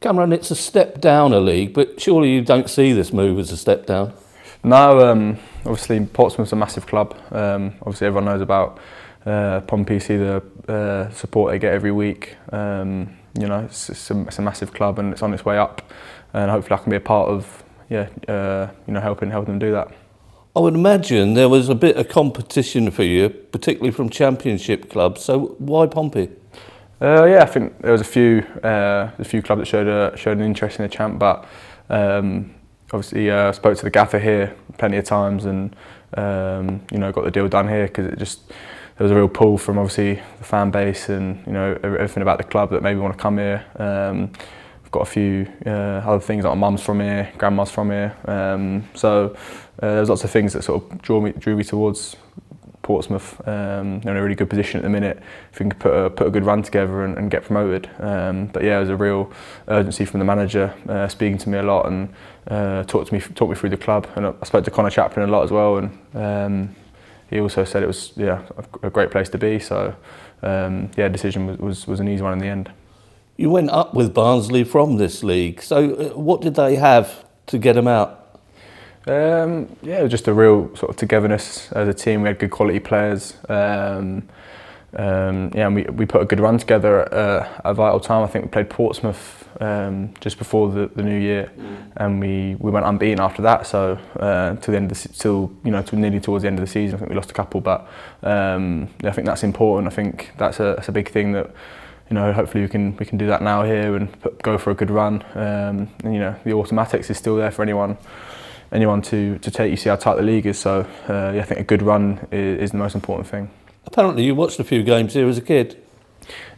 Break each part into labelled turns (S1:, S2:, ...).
S1: Cameron, it's a step down a league, but surely you don't see this move as a step down.
S2: No, um, obviously Portsmouth's a massive club. Um, obviously everyone knows about uh, Pompey, see the uh, support they get every week. Um, you know, it's, it's, a, it's a massive club and it's on its way up, and hopefully I can be a part of, yeah, uh, you know, helping helping them do that.
S1: I would imagine there was a bit of competition for you, particularly from Championship clubs. So why Pompey?
S2: Uh, yeah, I think there was a few uh, a few clubs that showed a, showed an interest in the champ, but um, obviously uh, spoke to the gaffer here plenty of times, and um, you know got the deal done here because it just there was a real pull from obviously the fan base and you know everything about the club that maybe want to come here. Um, I've got a few uh, other things like mum's from here, grandma's from here, um, so uh, lots of things that sort of drew me drew me towards Portsmouth. Um, they're in a really good position at the minute. If we can put a, put a good run together and, and get promoted. Um, but yeah, there's a real urgency from the manager, uh, speaking to me a lot and uh, talked to me, talked me through the club. And I spoke to Conor Chaplin a lot as well. And um, he also said it was yeah a, great place to be. So um, yeah, decision was, was, was an easy one in the end.
S1: You went up with Barnsley from this league. So uh, what did they have to get them out?
S2: Um, yeah, just a real sort of togetherness as a team. We had good quality players. Um, um, yeah, and we, we put a good run together at, uh, a vital time. I think we played Portsmouth um, just before the, the new year, mm. and we, we went unbeaten after that. So uh, to the end of the till you know to nearly towards the end of the season, I think we lost a couple, but um, yeah, I think that's important. I think that's a that's a big thing that you know hopefully we can we can do that now here and put, go for a good run. Um, and you know the automatics is still there for anyone anyone to, to take. You see how tight the league is, so uh, yeah, I think a good run is, is, the most important thing.
S1: Apparently, you watched a few games here as a kid.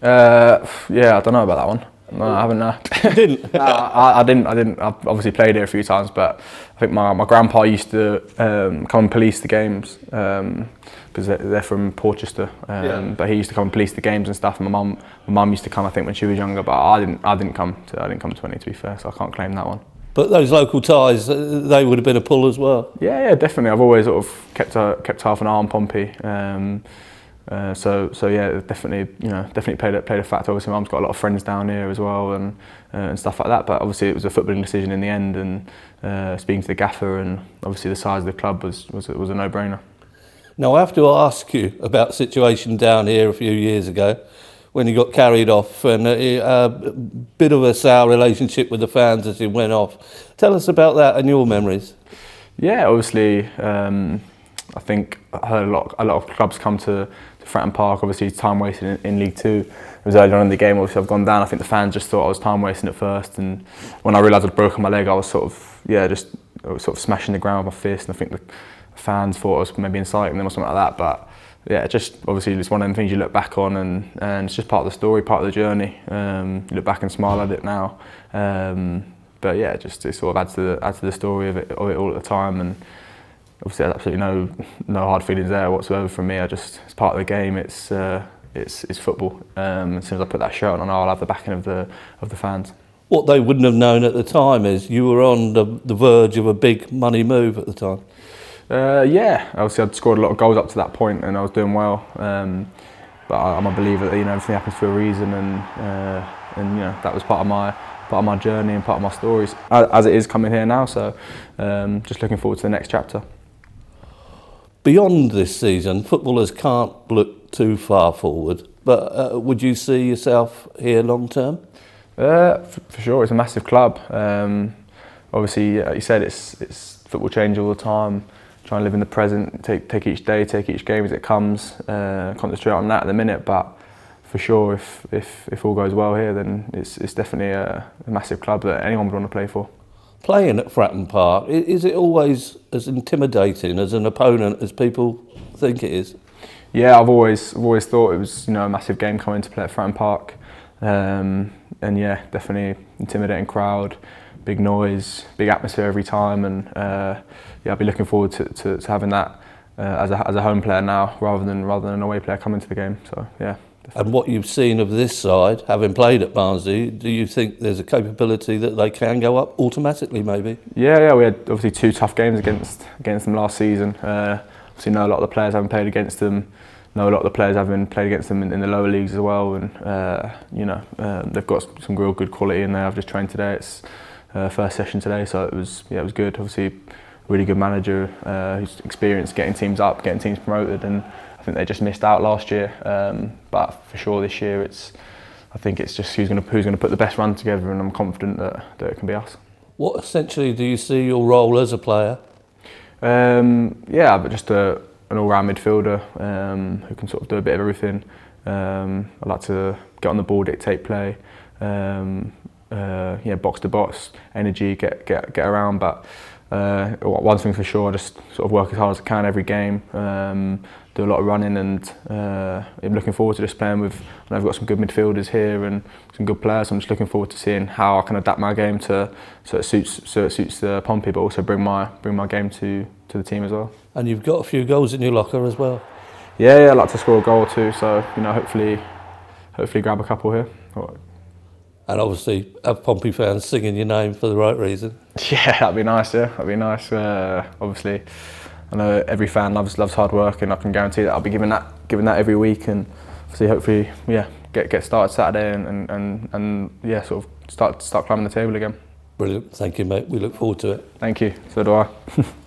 S2: Uh, yeah, I don't know about that one. No, I haven't. No.
S1: didn't?
S2: no, I, I, didn't. I didn't. I've obviously played here a few times, but I think my, my grandpa used to um, come and police the games because um, they're, they're, from Portchester. Um, yeah. But he used to come and police the games and stuff. And my mum, my mum used to come. I think when she was younger, but I didn't. I didn't come. To, I didn't come to any. To be fair, so I can't claim that one.
S1: But those local ties, uh, they would have been a pull as well.
S2: Yeah, yeah, definitely. I've always sort of kept a, kept half an eye on Pompey. Um, uh, so so yeah, definitely you know definitely played a, played a factor. Obviously, mum's got a lot of friends down here as well and uh, and stuff like that. But obviously, it was a footballing decision in the end. And uh, speaking to the gaffer and obviously the size of the club was was was a no brainer.
S1: Now I have to ask you about the situation down here a few years ago when he got carried off and a, a bit of a sour relationship with the fans as he went off. Tell us about that and your memories.
S2: Yeah, obviously, um, I think I heard a lot, a lot of clubs come to, to Fratton Park. Obviously, time wasting in, in League Two. It was early on in the game. Obviously, I've gone down. I think the fans just thought I was time wasting at first, and when I realised I'd broken my leg, I was sort of yeah, just sort of smashing the ground with my fist. And I think the fans thought I was maybe inciting them or something like that, but yeah, just obviously it's one of them things you look back on and, and it's just part of the story, part of the journey. Um, you look back and smile at it now. Um, but yeah, just it sort of adds to the, adds to the story of it, of it all at the time. And obviously, there's absolutely no no hard feelings there whatsoever from me. I just it's part of the game. It's uh, it's it's football. Um, as soon as I put that shirt on, I'll have the backing of the of the fans.
S1: What they wouldn't have known at the time is you were on the, the verge of a big money move at the time.
S2: Uh, yeah, obviously I'd scored a lot of goals up to that point and I was doing well. Um, but I, am a believer that you know everything happens for a reason, and uh, and you know that was part of my part of my journey and part of my stories as it is coming here now. So um, just looking forward to the next chapter.
S1: Beyond this season, footballers can't look too far forward. But uh, would you see yourself here long term?
S2: Uh, for, for, sure, it's a massive club. Um, obviously, like you said, it's it's football change all the time try and live in the present, take, take each day, take each game as it comes, uh, concentrate on that at the minute. But for sure, if, if, if all goes well here, then it's, it's definitely a, a massive club that anyone would want to play for.
S1: Playing at Fratton Park, is it always as intimidating as an opponent as people think it is?
S2: Yeah, I've always I've always thought it was you know a massive game coming to play at Fratton Park, um, and yeah, definitely intimidating crowd big noise, big atmosphere every time, and uh, yeah, I'll be looking forward to, to, to having that uh, as, a, as a home player now, rather than rather than an away player coming to the game. So yeah.
S1: Definitely. And what you've seen of this side, having played at Barnsley, do you think there's a capability that they can go up automatically, maybe?
S2: Yeah, yeah. We had obviously two tough games against against them last season. Uh, obviously, know a lot of the players haven't played against them know a lot of the players haven't played against them in, in the lower leagues as well, and uh, you know um, they've got some real good quality in there. I've just trained today. It's uh, first session today, so it was yeah it was good. Obviously, really good manager uh, who's experienced getting teams up, getting teams promoted, and I think they just missed out last year. Um, but for sure this year it's I think it's just who's going to who's going to put the best run together, and I'm confident that, that it can be us.
S1: What essentially do you see your role as a player?
S2: Um, yeah, but just a, an all-round midfielder um, who can sort of do a bit of everything. Um, I like to get on the ball, dictate play, um, uh, yeah, box to box, energy, get get get around. But uh, one thing for sure, I just sort of work as hard as I can every game. Um, do a lot of running, and uh, I'm looking forward to just playing with. I know I've got some good midfielders here and some good players. So I'm just looking forward to seeing how I can adapt my game to so it suits so it suits the Pompey, but also bring my bring my game to to the team as well.
S1: And you've got a few goals in your locker as well.
S2: Yeah, yeah, I like to score a goal or two. So you know, hopefully, hopefully grab a couple here.
S1: And obviously, have Pompey fans singing your name for the right reason.
S2: Yeah, that'd be nice. Yeah, that'd be nice. Uh, obviously, I know every fan loves loves hard work, and I can guarantee that I'll be giving that giving that every week. And see, hopefully, yeah, get get started Saturday and and, and, and yeah, sort of start start climbing the table again.
S1: Brilliant. Thank you, mate. We look forward to it.
S2: Thank you. So do I.